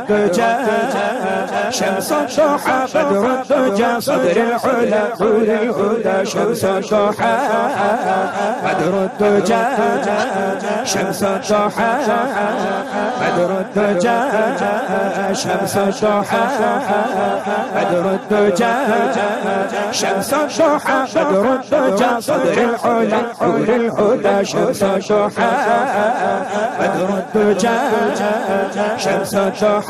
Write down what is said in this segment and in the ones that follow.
الدجى شمس الضحى بدر الدجا صدر العلا علا الهدى شمس الضحى بدر الدجا شمس الضحى بدر الدجا شمس الضحى بدر الدجا شمس الضحى بدر الدجا صدر العلا علا الهدى شمس الضحى بدر الدجا شمس الضحى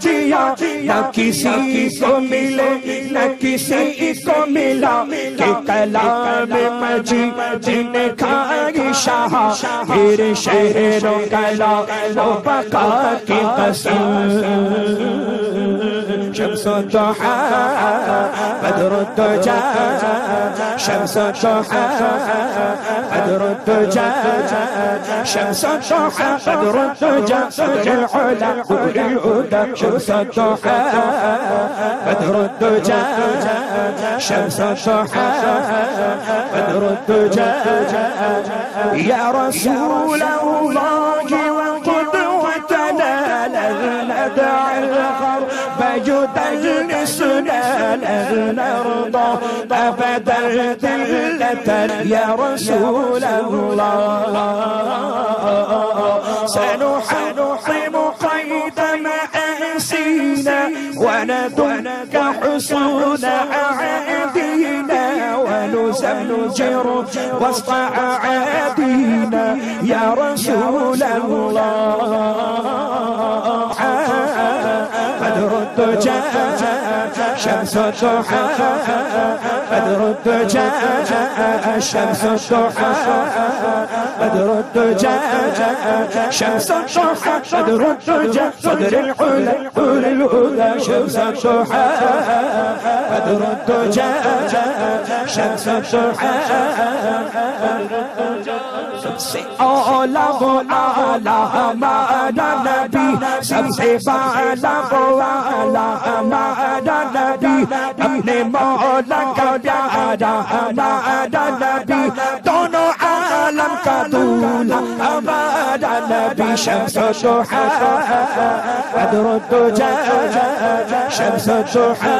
جیا نہ کسی کو ملے نہ کسی کو ملا کہ کلام مجی جن شاہ پھر شہر و کلا کی قسم شمس شمس و و و و و دوحا دوحا بدر بدر شہر و جا سو چوہا ادر جا سو چوہا ادر شمس الضحى بدر الدجى شمس الضحى بدر الدجى يا رسول الله وقدوتنا لن ندع الغرب يدنسنا لن نرضى أبدا ذلة يا رسول الله سنحن وندك حصون أعادينا ونزمجر وسط عادينا يا رسول الله الشمس الضحى قد رد جاء الشمس الضحى قد رد جاء شمس الضحى قد رد جاء صدر العلا العلا الهدى شمس الضحى قد رد جاء شمس الضحى بدر الدجى سب سے اولا وہ آلا ہمارا نبی سب سے بالا وہ آلا ہمارا نبی اپنے مولا کا پیارا ہمارا نبی دونوں قضونا أبدا نبي شمس الضحى رد جاء شمس الضحى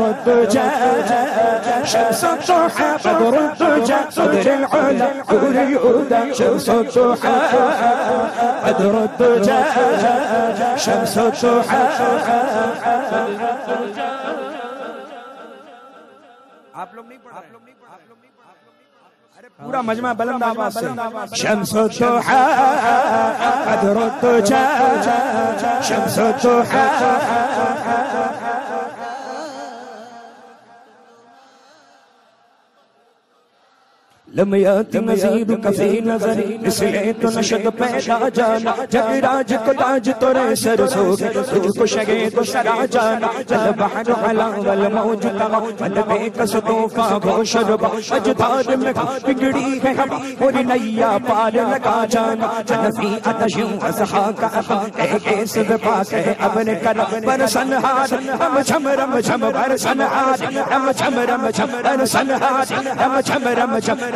رد جاء شمس الضحى رد جاء صدر العلا حوري أولى شمس الضحى رد جاء شمس الضحى आप लोग नहीं पढ़ आप लोग नहीं پورا مجمع بلند آواز شمس و دوحا قدر و دوجا شمس و دوحا لمیات نظیب کفی نظر اس لئے تو نشد پیدا جانا جب راج کو داج تو رہ سر سو گے تجھ کو شگے تو سرا جانا جل بحر علا والموج تغا مد بے کس تو فاغو شربا اجدار میں پگڑی ہے ہوا اور نیا پار لگا جانا جل بی اتشیوں اسحا کا اپا اے ایس بپا کہے ابن کر برسن ہار ام چم رم چم برسن ہار ام چم رم چم برسن ہار ام چم رم چم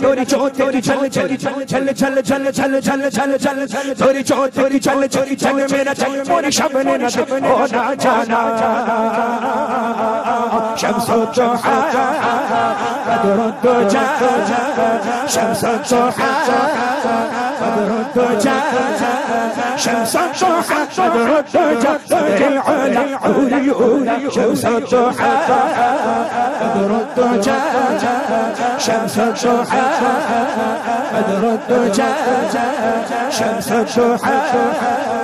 ثوري چوت کي چل چل چل چل چل چل چل چل چل ثوري چوت کي چل چكي چنه مي نه چڪ ثوري شب نه ندي هو الدجى شمس الضحى قدر الدجى على شمس الضحى قدر الدجى شمس الضحى قدر الدجى شمس الضحى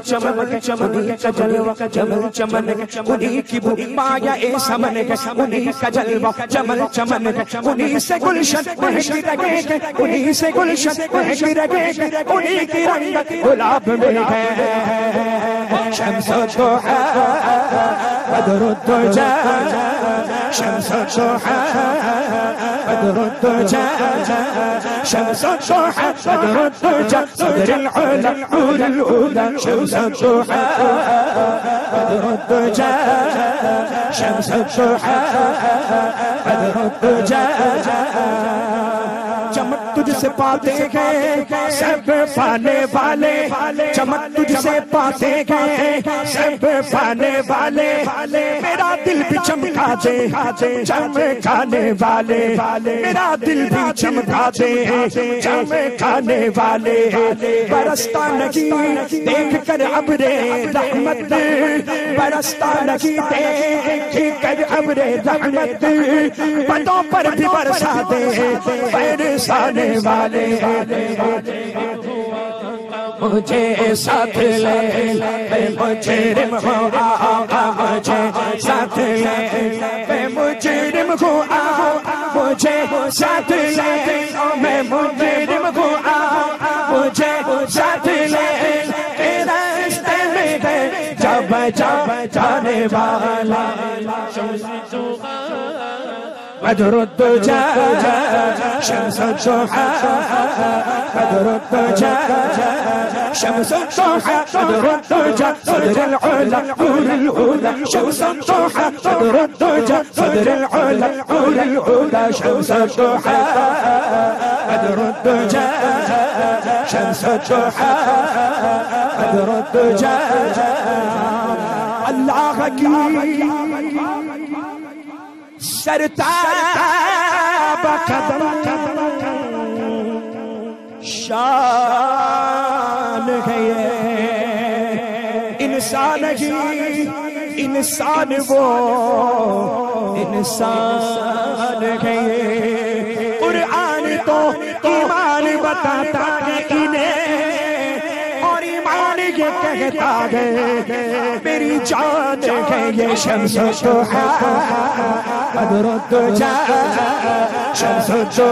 چمن چمن کا جلوہ چمن چمن انہی کی بھو پایا اے سمن انہی کا جلوہ چمن چمن انہی سے گلشن مہشی رگے کے انہی سے گلشن مہشی رگے کے انہی کی رنگ گلاب میں ہے شمس و دعا بدر و دجا شمس الضحى بدر جاء شمس الضحى بدر الدجى صدر العلا العلا الأولى شمس الضحى بدر الدجى شمس الضحى بدر الدجى تجھ سے پاتے گئے سب پانے والے چمک تجھ سے پاتے گئے سب پانے والے میرا دل بھی چمکا دے چمکانے والے میرا دل بھی چمکا دے چمکانے والے برستا نہیں دیکھ کر عبر رحمت برستا نہیں دیکھ کر عبر رحمت پتوں پر بھی برسا سانے والے مجھے ساتھ لے آقا مجھے ساتھ لے آقا مجھے ساتھ لے میں رمکو آقا مجھے ساتھ لے راستے میں لہرا جب جب جانے والا بدر جاء شمس ضحى بدر جاء شمس ضحى بدر جاء صدر العلا نور الهدى شمس ضحى بدر جاء صدر العلا نور الهدى شمس ضحى بدر جاء شمس ضحى بدر جاء الله اكبر سرتا چھ شان ہے انسان انسان وہ انسان ہے قرآن تو ایمان بتاتا ہے انہیں چڑ سچہ ادرک جا سچہ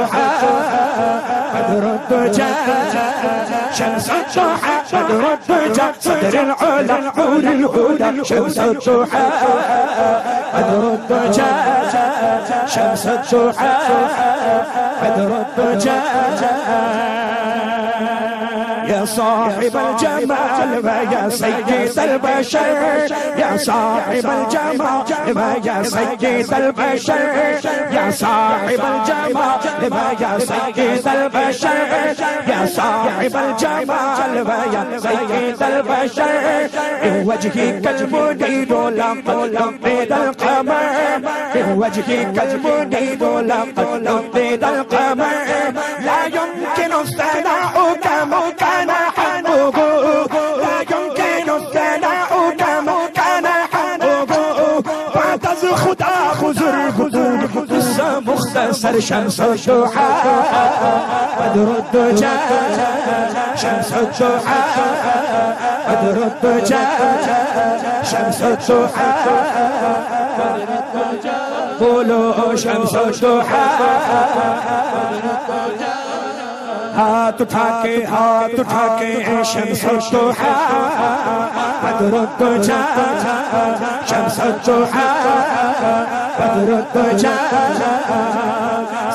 ادر تو جا جا سچا ادر جنا جنا چھ سچا ادرک جا جا سچوا ادرک جا جا يا صاحب الجمال ما يا سيد البشر يا صاحب الجمال ما يا سيد البشر يا صاحب الجمال ما يا سيد البشر يا صاحب الجمال ما يا سيد البشر في وجهك المنير لقد لقيت القمر في وجهك المنير لقد لقيت القمر لا سر شم شمس سوہا بدر ادر سوچوا بولو شم سو سوہا ہاتھ اٹھا کے ہاتھ اٹھا کے شمس تو تو ہے بدر جا شمس تو ہے بدر تو جا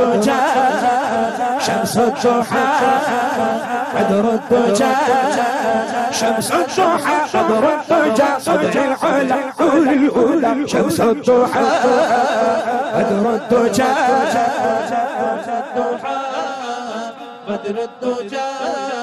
الدجى شمس الضحى بدر الدجى شمس الضحى بدر الدجى صدر العلا قول الأولى شمس الضحى بدر الدجى بدر الدجى